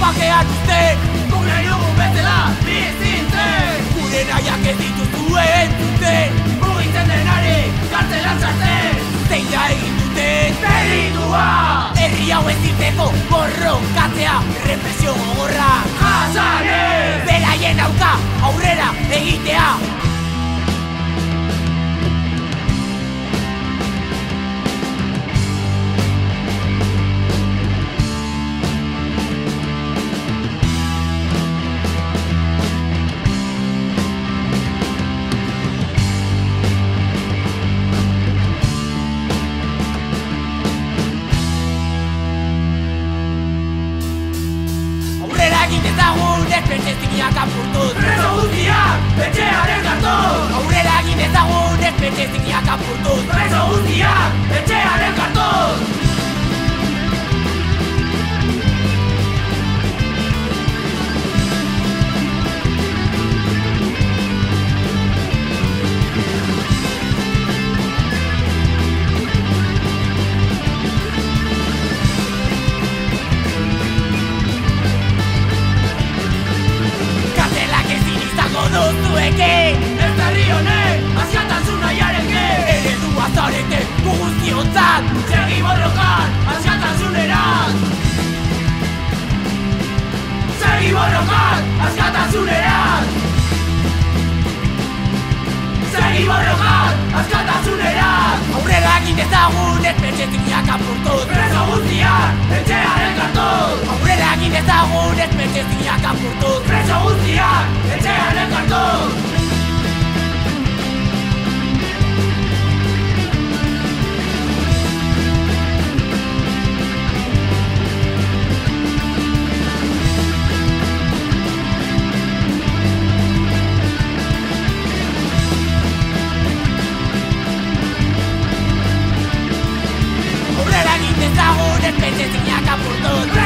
batean uzten Gure dugu bezala bizitzen. Gure nahiak ez dituzue entzuten Mugitzen denari kartzelan sartzen. Zein da egin duten Delitua Herri hau ez diteko borrokatzea Represio gogorra. Jasanez Beraien auka ez pentsezikiak apurtuz Preso guztiak etxearen kartuz Aurrera egin ezagun ez pentsezikiak apurtuz. Preso guztiak etxearen duzuekin Ez herri honek askatasun nahiarekin. Eredua zarete guztiontzat Segi borrokan askatasunerat Segi borrokan askatasunerat Segi borrokan askatasunerat Aurrera egin ezagun ez pentsezikiak apurtuz Preso guztiak etxearen kartuz. Aurrera egin ezagun ez por todos